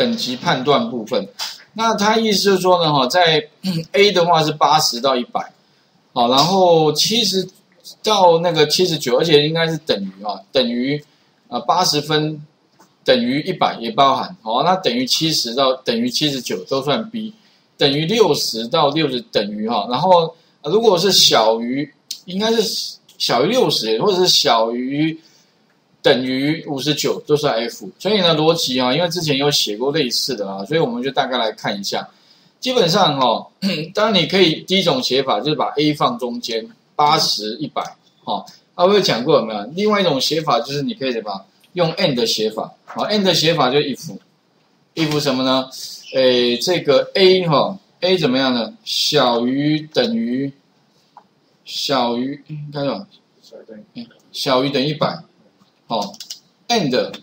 等级判断部分。那他意思就是说呢，哈，在 A 的话是八十到一百，好，然后七十到那个七十九，而且应该是等于啊，等于啊八十分等于一百也包含，好，那等于七十到等于七十九都算 B，等于六十到六十等于哈，然后如果是小于应该是小于六十，或者是小于。等于五十九都是 F，所以呢逻辑啊，因为之前有写过类似的啊，所以我们就大概来看一下。基本上哈，当然你可以第一种写法就是把 A 放中间，八十一百，哈，啊我有讲过有没有？另外一种写法就是你可以什么用 and 写法，啊 and 写法就 if，if 什么呢？诶，这个 A 哈，A 怎么样呢？小于等于小于该什么？小于等于一百。哦，and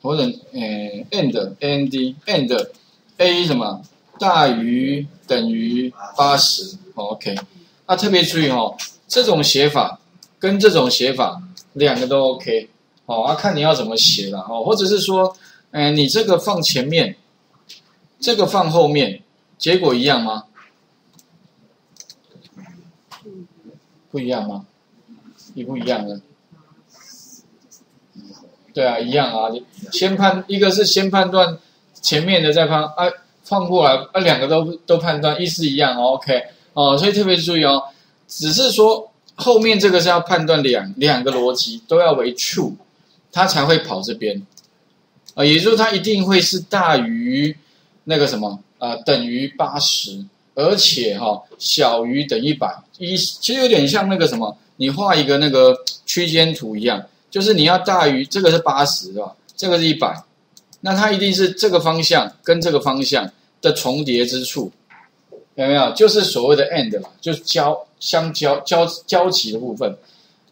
或者诶，and and and a 什么大于等于八十，OK。那特别注意哦，这种写法跟这种写法两个都 OK。好，啊，看你要怎么写了哦，或者是说，诶，你这个放前面，这个放后面，结果一样吗？不一样吗？一不一样呢？对啊，一样啊，先判一个是先判断前面的，再判啊放过来啊，两个都都判断意思一样，OK 哦，所以特别注意哦，只是说后面这个是要判断两两个逻辑都要为 true，它才会跑这边啊，也就是它一定会是大于那个什么啊，等于八十，而且哈小于等于一百一，其实有点像那个什么，你画一个那个区间图一样。就是你要大于这个是八十是吧？这个是一百，那它一定是这个方向跟这个方向的重叠之处，有没有？就是所谓的 and 嘛，就是交相交交交集的部分。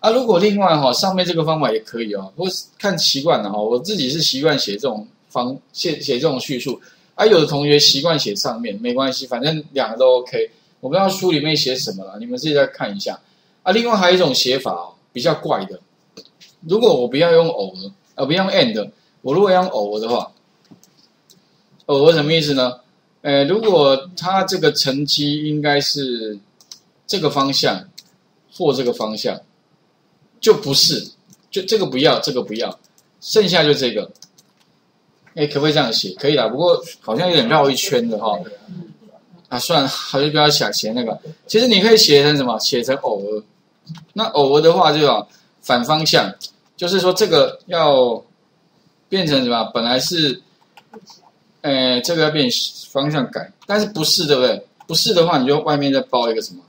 啊，如果另外哈上面这个方法也可以哦，不过看习惯了哈，我自己是习惯写这种方写写这种叙述，啊，有的同学习惯写上面没关系，反正两个都 OK。我不知道书里面写什么了，你们自己再看一下。啊，另外还有一种写法哦，比较怪的。如果我不要用偶的，呃，不用 and，我如果用偶的话，偶什么意思呢？呃，如果它这个乘积应该是这个方向或这个方向，就不是，就这个不要，这个不要，剩下就这个。哎，可不可以这样写？可以啦，不过好像有点绕一圈的哈。啊，算了，还是不要想写那个。其实你可以写成什么？写成偶尔。那偶尔的话就要反方向。就是说，这个要变成什么？本来是，呃，这个要变方向改，但是不是，对不对？不是的话，你就外面再包一个什么？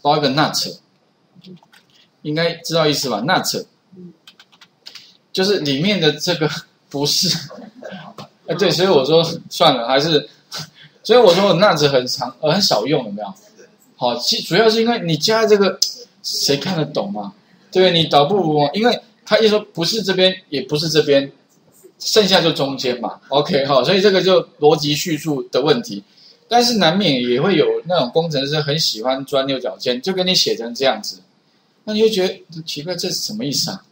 包一个 nut，应该知道意思吧？nut，就是里面的这个 不是，哎，对，所以我说算了，还是，所以我说 nut 很长，呃，很少用，有没有？好，其主要是因为你加这个，谁看得懂嘛？对，你倒不如因为。他一说不是这边，也不是这边，剩下就中间嘛。OK 哈，所以这个就逻辑叙述的问题，但是难免也会有那种工程师很喜欢钻牛角尖，就跟你写成这样子，那你就觉得奇怪，这是什么意思啊？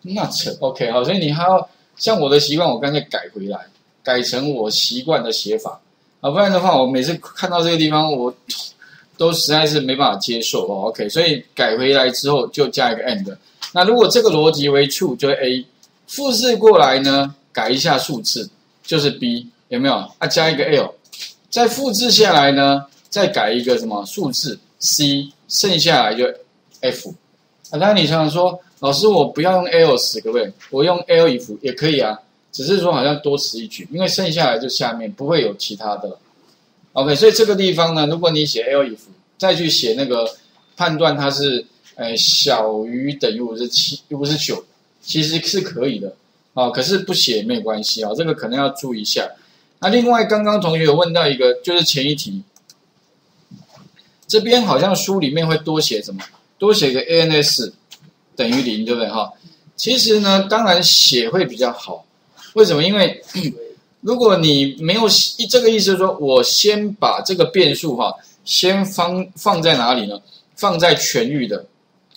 那扯 OK 好，所以你还要像我的习惯，我干脆改回来，改成我习惯的写法啊，不然的话，我每次看到这个地方，我都实在是没办法接受哦。OK，所以改回来之后就加一个 and。那如果这个逻辑为 true，就是 A，复制过来呢，改一下数字就是 B，有没有？啊，加一个 L，再复制下来呢，再改一个什么数字 C，剩下来就 F。啊，当你常常说，老师我不要用 else，可不可以？我用 elif 也可以啊，只是说好像多此一举，因为剩下来就下面不会有其他的了。OK，所以这个地方呢，如果你写 LIF，再去写那个判断它是。呃，小于等于五十七，五十九，其实是可以的啊。可是不写没有关系啊，这个可能要注意一下。那另外，刚刚同学有问到一个，就是前一题，这边好像书里面会多写什么？多写个 ANS 等于零，对不对哈？其实呢，当然写会比较好。为什么？因为如果你没有这个意思，说我先把这个变数哈，先放放在哪里呢？放在全域的。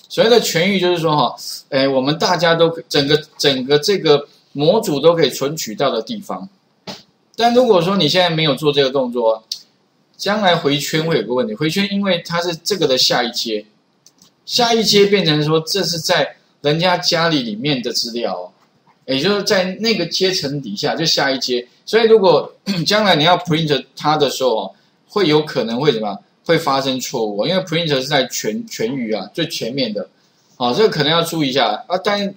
所谓的全域就是说哈，哎，我们大家都整个整个这个模组都可以存取到的地方，但如果说你现在没有做这个动作，将来回圈会有个问题。回圈因为它是这个的下一阶，下一阶变成说这是在人家家里里面的资料，也就是在那个阶层底下就下一阶。所以如果 将来你要 print 它的时候，会有可能会什么？会发生错误，因为 print 是在全全域啊最前面的，啊，这个可能要注意一下啊。但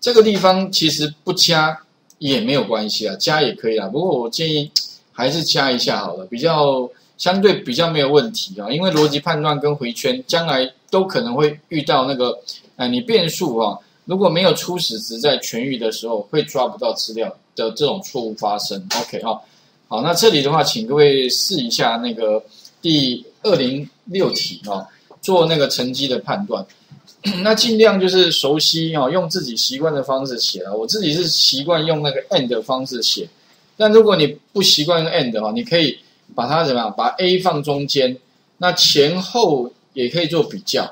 这个地方其实不加也没有关系啊，加也可以啊。不过我建议还是加一下好了，比较相对比较没有问题啊。因为逻辑判断跟回圈将来都可能会遇到那个，哎，你变数啊，如果没有初始值在全域的时候，会抓不到资料的这种错误发生。OK 啊，好，那这里的话，请各位试一下那个第。二零六题啊，做那个成绩的判断，那尽量就是熟悉啊，用自己习惯的方式写啊。我自己是习惯用那个 and 的方式写，但如果你不习惯用 and 的话，你可以把它怎么样？把 A 放中间，那前后也可以做比较，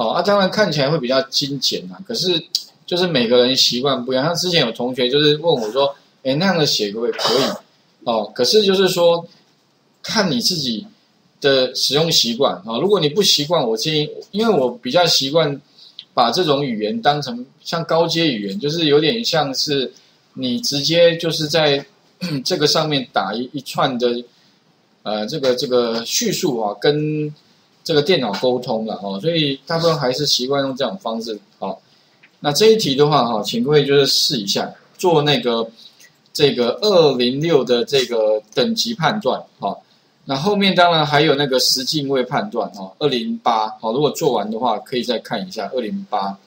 哦，啊，当然看起来会比较精简啊。可是就是每个人习惯不一样，像之前有同学就是问我说，哎，那样的写可不可以？哦，可是就是说看你自己。的使用习惯啊，如果你不习惯，我建议，因为我比较习惯把这种语言当成像高阶语言，就是有点像是你直接就是在这个上面打一一串的呃这个这个叙述啊，跟这个电脑沟通了哦，所以大部分还是习惯用这种方式。好，那这一题的话哈，请各位就是试一下做那个这个二零六的这个等级判断好。那后面当然还有那个十进位判断哈，二零八好，如果做完的话可以再看一下二零八